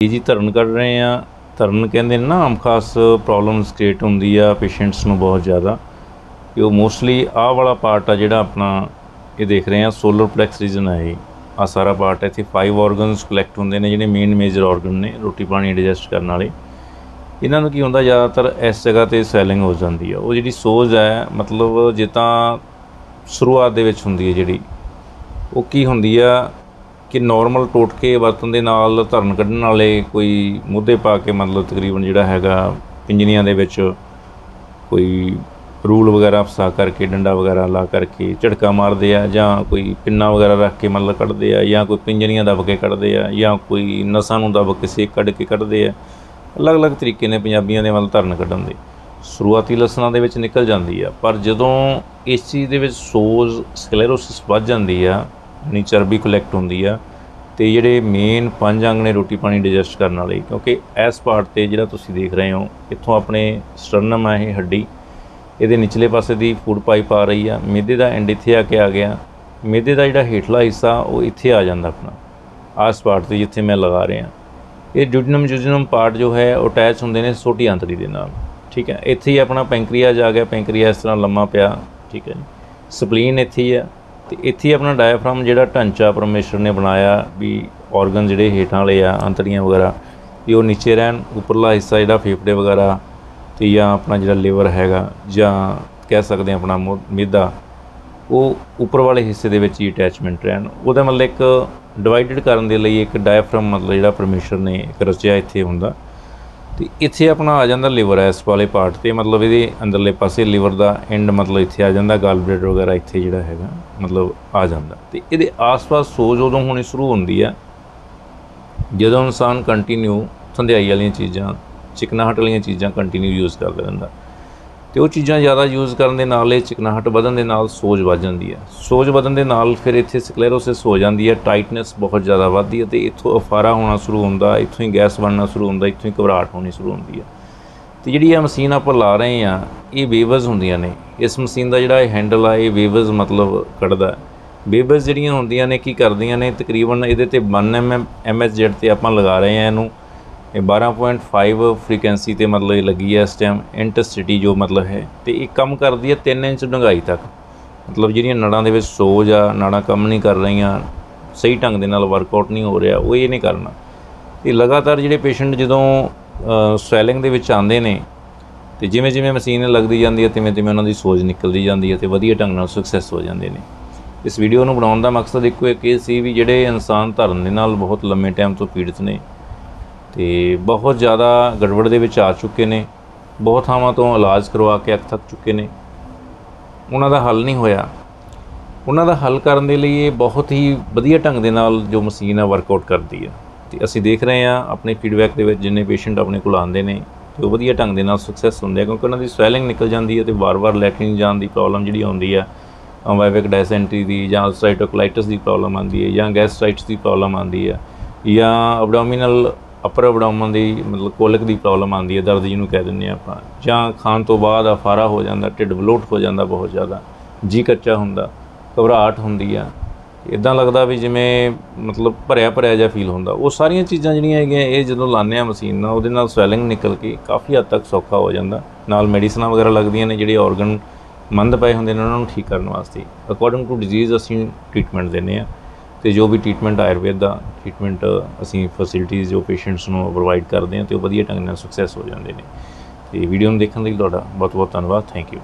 ਇਹ ਜੀ, ਧਰਨ ਕੱਢ ਰਹੇ ਆ ਧਰਨ ਕਹਿੰਦੇ ਨੇ ਨਾ, ਆਮ ਖਾਸ ਪ੍ਰੋਬਲਮਸ ਕ੍ਰੀਏਟ ਹੁੰਦੀ ਆ ਪੇਸ਼ੈਂਟਸ ਨੂੰ ਬਹੁਤ ਜ਼ਿਆਦਾ। ਕਿ ਉਹ ਮੋਸਟਲੀ ਆਹ ਵਾਲਾ ਪਾਰਟ ਆ ਜਿਹੜਾ ਆਪਣਾ ਇਹ ਦੇਖ ਰਹੇ ਆ ਸੋਲਰ ਪਲੈਕਸ ਰੀਜਨ ਹੈ ਇਹ। ਆ ਸਾਰਾ ਪਾਰਟ ਹੈ ਇੱਥੇ ਫਾਈਵ ਆਰਗਨਸ ਕਲੈਕਟ ਹੁੰਦੇ ਨੇ ਜਿਹੜੇ ਮੇਨ ਮੇਜਰ ਆਰਗਨ ਨੇ, ਰੋਟੀ ਪਾਣੀ ਡਾਈਜੈਸਟ ਕਰਨ ਵਾਲੇ। ਇਹਨਾਂ ਨੂੰ ਕੀ ਹੁੰਦਾ, ਜ਼ਿਆਦਾਤਰ ਇਸ ਜਗ੍ਹਾ ਤੇ ਸੈਲਿੰਗ ਹੋ ਜਾਂਦੀ ਆ। ਉਹ ਜਿਹੜੀ ਸੋਜ ਹੈ ਮਤਲਬ ਜੇ ਤਾਂ ਸ਼ੁਰੂਆਤ ਦੇ ਵਿੱਚ ਹੁੰਦੀ ਹੈ ਜਿਹੜੀ, ਉਹ ਕੀ ਹੁੰਦੀ ਆ ਕਿ ਨਾਰਮਲ ਟੋਟਕੇ ਵਰਤਨ ਦੇ ਨਾਲ ਧਰਨ ਕੱਢਣ ਵਾਲੇ ਕੋਈ ਮੁੱਦੇ ਪਾ ਕੇ ਮਤਲਬ ਤਕਰੀਬਨ ਜਿਹੜਾ ਹੈਗਾ ਪਿੰਜਨੀਆਂ ਦੇ ਵਿੱਚ ਕੋਈ ਰੂਲ ਵਗੈਰਾ ਫਸਾ ਕਰਕੇ, ਡੰਡਾ ਵਗੈਰਾ ਲਾ ਕਰਕੇ ਝਟਕਾ ਮਾਰਦੇ ਆ ਜਾਂ ਕੋਈ ਪਿੰਨਾ ਵਗੈਰਾ ਰੱਖ ਕੇ ਮਤਲਬ ਕੱਢਦੇ ਆ ਜਾਂ ਕੋਈ ਪਿੰਜਰੀਆਂ ਦਬ ਕੇ ਕੱਢਦੇ ਆ ਜਾਂ ਕੋਈ ਨਸਾਂ ਨੂੰ ਦਬ ਕੇ ਸੇਕ ਕੱਢ ਕੇ ਕੱਢਦੇ ਆ। ਅਲੱਗ-ਅਲੱਗ ਤਰੀਕੇ ਨੇ ਪੰਜਾਬੀਆਂ ਦੇ ਮਤਲਬ ਧਰਨ ਕੱਢਣ ਦੇ। ਸ਼ੁਰੂਆਤੀ ਲਸਣਾਂ ਦੇ ਵਿੱਚ ਨਿਕਲ ਜਾਂਦੀ ਆ। ਪਰ ਜਦੋਂ ਇਸ ਚੀਜ਼ ਦੇ ਵਿੱਚ ਸੋਜ਼ ਸਕਲੈਰੋਸਿਸ ਵੱਧ ਜਾਂਦੀ ਆ ਯਾਨੀ ਚਰਬੀ ਕਲੈਕਟ ਹੁੰਦੀ ਆ ਤੇ ਜਿਹੜੇ ਮੇਨ ਪੰਜ ਅੰਗ ਨੇ ਰੋਟੀ ਪਾਣੀ ਡਾਈਜੈਸਟ ਕਰਨ ਵਾਲੇ, ਕਿਉਂਕਿ ਇਸ ਪਾਰਟ ਤੇ ਜਿਹੜਾ ਤੁਸੀਂ ਦੇਖ ਰਹੇ ਹੋ, ਇੱਥੋਂ ਆਪਣੇ ਸਟਰਨਮ ਆ ਇਹ ਹੱਡੀ, ਇਹਦੇ ਨਿਚਲੇ ਪਾਸੇ ਦੀ ਫੂਡ ਪਾਈਪ ਆ ਰਹੀ ਆ ਮਿਹਦੇ ਦਾ ਐਂਡ ਇੱਥੇ ਆ ਕੇ ਆ ਗਿਆ ਮਿਹਦੇ ਦਾ ਜਿਹੜਾ ਹੇਠਲਾ ਹਿੱਸਾ ਉਹ ਇੱਥੇ ਆ ਜਾਂਦਾ ਆਪਣਾ ਆਸ ਪਾਰਟ ਤੇ ਜਿੱਥੇ ਮੈਂ ਲਗਾ ਰਿਹਾ। ਇਹ ਡਿਊਡਨਮ ਜੂਜਨਮ ਪਾਰਟ ਜੋ ਹੈ, ਉਹ ਅਟੈਚ ਹੁੰਦੇ ਨੇ ਛੋਟੀ ਆਂਤੜੀ ਦੇ ਨਾਲ, ਠੀਕ ਹੈ, ਇੱਥੇ ਹੀ ਆਪਣਾ ਪੈਂਕਰੀਆ ਜਾ ਗਿਆ, ਪੈਂਕਰੀਆ ਇਸ ਤਰ੍ਹਾਂ ਲੰਮਾ ਪਿਆ, ਠੀਕ ਹੈ ਜੀ ਸਪਲੀਨ ਇੱਥੇ ਹੀ ਆ ਤੇ ਇੱਥੇ ਹੀ ਆਪਣਾ ਡਾਇਫਰਾਮ ਜਿਹੜਾ ਢਾਂਚਾ ਪਰਮੇਸ਼ਰ ਨੇ ਬਣਾਇਆ ਵੀ ਆਰਗਨ ਜਿਹੜੇ ਹੇਠਾਂ ਵਾਲੇ ਆ, ਅੰਤੜੀਆਂ ਵਗੈਰਾ, ਵੀ ਉਹ ਨੀਚੇ ਰਹਿਣ, ਉੱਪਰਲਾ ਹਿੱਸਾ ਜਿਹੜਾ ਫੇਫੜੇ ਵਗੈਰਾ ਤੇ ਜਾਂ ਆਪਣਾ ਜਿਹੜਾ ਲਿਵਰ ਹੈਗਾ ਜਾਂ ਕਹਿ ਸਕਦੇ ਆ ਆਪਣਾ ਮੁ- ਮਿੱਧਾ ਉਹ ਉੱਪਰ ਵਾਲੇ ਹਿੱਸੇ ਦੇ ਵਿੱਚ ਹੀ ਅਟੈਚਮੈਂਟ ਰਹਿਣ। ਉਹਦਾ ਮਤਲਬ ਇੱਕ ਡਿਵਾਈਡਡ ਕਰਨ ਦੇ ਲਈ ਇੱਕ ਡਾਇਫਰਾਮ ਮਤਲਬ ਜਿਹੜਾ ਪਰਮੇਸ਼ਰ ਨੇ ਇੱਕ ਰਚਿਆ ਇੱਥੇ ਹੁੰਦਾ। ਤੇ ਇੱਥੇ ਆਪਣਾ ਆ ਜਾਂਦਾ ਲਿਵਰ ਇਸ ਵਾਲੇ ਪਾਰਟ ਤੇ, ਮਤਲਬ ਇਹਦੇ ਅੰਦਰਲੇ ਪਾਸੇ ਲਿਵਰ ਦਾ ਐਂਡ ਮਤਲਬ ਇੱਥੇ ਆ ਜਾਂਦਾ ਗਾਲ ਵਗੈਰਾ ਇੱਥੇ ਜਿਹੜਾ ਹੈਗਾ, ਮਤਲਬ ਆ ਜਾਂਦਾ। ਤੇ ਇਹਦੇ ਆਸ-ਪਾਸ ਸੋਜ ਉਦੋਂ ਹੋਣੀ ਸ਼ੁਰੂ ਹੁੰਦੀ ਆ, ਜਦੋਂ ਇਨਸਾਨ ਕੰਟੀਨਿਊ ਥੰਧਿਆਈ ਵਾਲੀਆਂ ਚੀਜ਼ਾਂ, ਚਿਕਨਾਹਟ ਵਾਲੀਆਂ ਚੀਜ਼ਾਂ ਕੰਟੀਨਿਊ ਯੂਜ਼ ਕਰਦਾ ਰਹਿੰਦਾ ਤੇ ਉਹ ਚੀਜ਼ਾਂ ਜ਼ਿਆਦਾ ਯੂਜ਼ ਕਰਨ ਦੇ ਨਾਲ ਇਹ ਚਿਕਨਾਹਟ ਵਧਣ ਦੇ ਨਾਲ ਸੋਜ ਵੱਧ ਜਾਂਦੀ ਹੈ। ਸੋਜ ਵਧਣ ਦੇ ਨਾਲ ਫਿਰ ਇੱਥੇ ਸਕਲੈਰੋਸਿਸ ਹੋ ਜਾਂਦੀ ਹੈ ਟਾਈਟਨੈਸ ਬਹੁਤ ਜ਼ਿਆਦਾ ਵੱਧਦੀ ਹੈ ਤੇ ਇੱਥੋਂ ਅਫਾਰਾ ਹੋਣਾ ਸ਼ੁਰੂ ਹੁੰਦਾ, ਇੱਥੋਂ ਹੀ ਗੈਸ ਬਣਨਾ ਸ਼ੁਰੂ ਹੁੰਦਾ, ਇੱਥੋਂ ਹੀ ਘਬਰਾਹਟ ਹੋਣੀ ਸ਼ੁਰੂ ਹੁੰਦੀ ਹੈ। ਤੇ ਜਿਹੜੀ ਇਹ ਮਸ਼ੀਨ ਆਪਾਂ ਲਾ ਰਹੇ ਆ ਇਹ ਵੇਵਸ ਹੁੰਦੀਆਂ ਨੇ। ਇਸ ਮਸ਼ੀਨ ਦਾ ਜਿਹੜਾ ਇਹ ਹੈਂਡਲ ਆ, ਇਹ ਵੇਵਸ ਮਤਲਬ ਕੱਢਦਾ ਹੈ। ਵੇਵਸ ਜਿਹੜੀਆਂ ਹੁੰਦੀਆਂ ਨੇ, ਕੀ ਕਰਦੀਆਂ ਨੇ, ਤਕਰੀਬਨ ਇਹਦੇ ਤੇ 1 mm MHz ਤੇ ਆਪਾਂ ਲਗਾ ਰਹੇ ਆ ਇਹਨੂੰ। ਇਹ 12.5 ਫ੍ਰੀਕੁਐਂਸੀ ਤੇ ਮਤਲਬ ਇਹ ਲੱਗੀ ਹੈ ਇਸ ਟਾਈਮ ਇੰਟਰਸਿਟੀ ਜੋ ਮਤਲਬ ਹੈ ਤੇ ਇਹ ਕੰਮ ਕਰਦੀ ਹੈ 3 ਇੰਚ ਡੂੰਘਾਈ ਤੱਕ। ਮਤਲਬ ਜਿਹੜੀਆਂ ਨੜਾਂ ਦੇ ਵਿੱਚ ਸੋਜ ਆ, ਨਾੜਾਂ ਕੰਮ ਨਹੀਂ ਕਰ ਰਹੀਆਂ, ਸਹੀ ਢੰਗ ਦੇ ਨਾਲ ਵਰਕਆਊਟ ਨਹੀਂ ਹੋ ਰਿਹਾ, ਉਹ ਇਹ ਨਹੀਂ ਕਰਨਾ। ਇਹ ਲਗਾਤਾਰ ਜਿਹੜੇ ਪੇਸ਼ੈਂਟ ਜਦੋਂ ਸਵੈਲਿੰਗ ਦੇ ਵਿੱਚ ਆਉਂਦੇ ਨੇ ਤੇ ਜਿਵੇਂ ਜਿਵੇਂ ਮਸ਼ੀਨ ਲੱਗਦੀ ਜਾਂਦੀ ਹੈ ਤਿਵੇਂ ਤਿਵੇਂ ਉਹਨਾਂ ਦੀ ਸੋਜ ਨਿਕਲਦੀ ਜਾਂਦੀ ਹੈ ਤੇ ਵਧੀਆ ਢੰਗ ਨਾਲ ਸਕਸੈਸ ਹੋ ਜਾਂਦੇ ਨੇ। ਇਸ ਵੀਡੀਓ ਨੂੰ ਬਣਾਉਣ ਦਾ ਮਕਸਦ ਇੱਕੋ ਇੱਕ ਇਹ ਸੀ ਵੀ ਜਿਹੜੇ ਇਨਸਾਨ ਧਰਨ ਦੇ ਨਾਲ ਬਹੁਤ ਲੰਮੇ ਟਾਈਮ ਤੋਂ ਪੀੜਤ ਨੇ ਤੇ ਬਹੁਤ ਜ਼ਿਆਦਾ ਗੜਬੜ ਦੇ ਵਿੱਚ ਆ ਚੁੱਕੇ ਨੇ। ਬਹੁਤ ਥਾਵਾਂ ਤੋਂ ਇਲਾਜ ਕਰਵਾ ਕੇ ਅੱਕ ਥੱਕ ਚੁੱਕੇ ਨੇ। ਉਹਨਾਂ ਦਾ ਹੱਲ ਨਹੀਂ ਹੋਇਆ। ਉਹਨਾਂ ਦਾ ਹੱਲ ਕਰਨ ਦੇ ਲਈ ਇਹ ਬਹੁਤ ਹੀ ਵਧੀਆ ਢੰਗ ਦੇ ਨਾਲ ਜੋ ਮਸ਼ੀਨ ਆ ਵਰਕਆਊਟ ਕਰਦੀ ਆ। ਤੇ ਅਸੀਂ ਦੇਖ ਰਹੇ ਆ ਆਪਣੇ ਫੀਡਬੈਕ ਦੇ ਵਿੱਚ ਜਿੰਨੇ ਪੇਸ਼ੈਂਟ ਆਪਣੇ ਕੋਲ ਆਉਂਦੇ ਨੇ, ਤੇ ਉਹ ਵਧੀਆ ਢੰਗ ਦੇ ਨਾਲ ਸਕਸੈਸ ਹੁੰਦੇ ਆ, ਕਿਉਂਕਿ ਉਹਨਾਂ ਦੀ ਸਵੈਲਿੰਗ ਨਿਕਲ ਜਾਂਦੀ ਹੈ ਤੇ ਵਾਰ-ਵਾਰ ਲੈਟਰਿਨ ਜਾਣ ਦੀ ਪ੍ਰੋਬਲਮ ਜਿਹੜੀ ਆਉਂਦੀ ਆ ਵਾਈਵਿਕ ਡਾਇਸੈਂਟਰੀ ਦੀ ਜਾਂ ਸਾਈਟੋਕਲਾਈਟਿਸ ਦੀ ਪ੍ਰੋਬਲਮ ਆਉਂਦੀ ਹੈ ਜਾਂ ਗੈਸਟ੍ਰਾਈਟਸ ਦੀ ਪ੍ਰੋਬਲਮ ਆਉਂਦੀ ਹੈ ਜਾਂ ਅਬਡੋਮੀਨਲ ਅਪਰ ਅਬਡੋਮਨ ਦੀ, ਮਤਲਬ ਕੋਲਕ ਦੀ ਪ੍ਰੋਬਲਮ ਆਉਂਦੀ ਹੈ, ਦਰਦ ਜਿਹਨੂੰ ਕਹਿ ਦਿੰਦੇ ਆ ਆਪਾਂ। ਜਾਂ ਖਾਣ ਤੋਂ ਬਾਅਦ ਅਫਾਰਾ ਹੋ ਜਾਂਦਾ, ਢਿੱਡ ਬਲੋਟ ਹੋ ਜਾਂਦਾ ਬਹੁਤ ਜ਼ਿਆਦਾ, ਜੀ ਕੱਚਾ ਹੁੰਦਾ, ਘਬਰਾਹਟ ਹੁੰਦੀ ਆ। ਇਦਾਂ ਲੱਗਦਾ ਵੀ ਜਿਵੇਂ, ਮਤਲਬ ਭਰਿਆ ਭਰਿਆ ਜਿਹਾ ਫੀਲ ਹੁੰਦਾ। ਉਹ ਸਾਰੀਆਂ ਚੀਜ਼ਾਂ ਜਿਹੜੀਆਂ ਹੈਗੀਆਂ, ਇਹ ਜਦੋਂ ਲਾਉਂਦੇ ਆ ਮਸ਼ੀਨ ਨਾਲ, ਉਹਦੇ ਨਾਲ ਸਵੈਲਿੰਗ ਨਿਕਲ ਕੇ ਕਾਫੀ ਹੱਦ ਤੱਕ ਸੌਖਾ ਹੋ ਜਾਂਦਾ। ਨਾਲ ਮੈਡੀਸਨਾਂ ਵਗੈਰਾ ਲੱਗਦੀਆਂ ਨੇ, ਜਿਹੜੇ ਆਰਗਨ ਮੰਦ ਪਏ ਹੁੰਦੇ ਨੇ, ਉਹਨਾਂ ਨੂੰ ਠੀਕ ਕਰਨ ਵਾਸਤੇ। ਅਕੋਰਡਿੰਗ ਟੂ ਡਿਜ਼ੀਜ਼ ਅਸੀਂ ਟ੍ਰੀਟਮੈਂਟ ਦਿੰਦੇ ਆ ਤੇ ਜੋ ਵੀ ਟ੍ਰੀਟਮੈਂਟ ਆਯੁਰਵੇਦ ਦਾ ਟ੍ਰੀਟਮੈਂਟ ਅਸੀਂ ਫੈਸਿਲਿਟੀਜ਼ ਜੋ ਪੇਸ਼ੈਂਟਸ ਨੂੰ ਪ੍ਰੋਵਾਈਡ ਕਰਦੇ ਹਾਂ ਤੇ ਉਹ ਵਧੀਆ ਢੰਗ ਨਾਲ ਸਕਸੈਸ ਹੋ ਜਾਂਦੇ ਨੇ। ਤੇ ਵੀਡੀਓ ਨੂੰ ਦੇਖਣ ਲਈ ਤੁਹਾਡਾ ਬਹੁਤ ਬਹੁਤ ਧੰਨਵਾਦ। Thank you